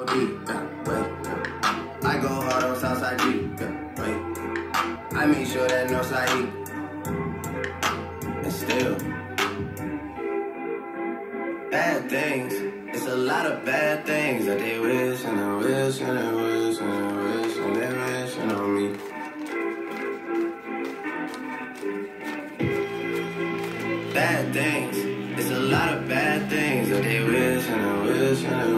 I go hard on Southside G. I make sure that Northside E. And still. Bad things. It's a lot of bad things that they wish and they wish and they wish and they wish and they wishing on me. Bad things. It's a lot of bad things that they wish and they wish and they wish